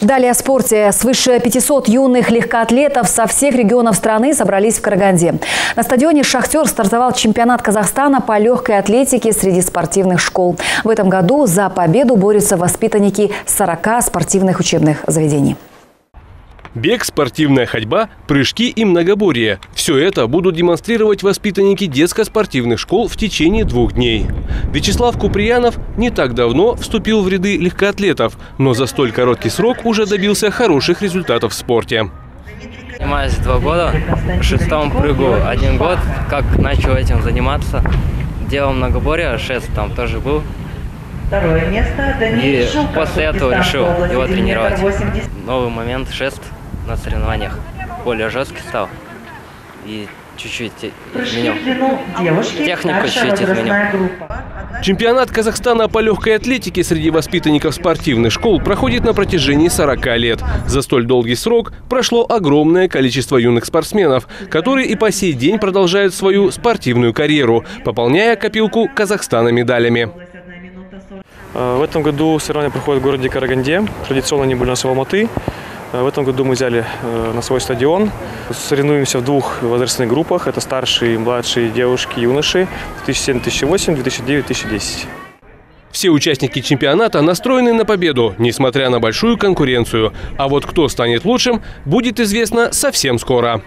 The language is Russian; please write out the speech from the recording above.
Далее о спорте. Свыше 500 юных легкоатлетов со всех регионов страны собрались в Караганде. На стадионе «Шахтер» стартовал чемпионат Казахстана по легкой атлетике среди спортивных школ. В этом году за победу борются воспитанники 40 спортивных учебных заведений. Бег, спортивная ходьба, прыжки и многоборье – все это будут демонстрировать воспитанники детско-спортивных школ в течение двух дней. Вячеслав Куприянов не так давно вступил в ряды легкоатлетов, но за столь короткий срок уже добился хороших результатов в спорте. Занимаюсь два года, в шестом прыгу один год, как начал этим заниматься. Делал многоборье, шест там тоже был. Второе место И после этого решил его тренировать. Новый момент, шест – на соревнованиях более жесткий стал и чуть-чуть изменил. Технику чуть изменил. Чемпионат Казахстана по легкой атлетике среди воспитанников спортивных школ проходит на протяжении 40 лет. За столь долгий срок прошло огромное количество юных спортсменов, которые и по сей день продолжают свою спортивную карьеру, пополняя копилку Казахстана медалями. В этом году соревнования проходят в городе Караганде. Традиционно они были на Алматы. Э, в этом году мы взяли э, на свой стадион. Соревнуемся в двух возрастных группах. Это старшие, младшие девушки, юноши. 2007-2008, 2009-2010. Все участники чемпионата настроены на победу, несмотря на большую конкуренцию. А вот кто станет лучшим, будет известно совсем скоро.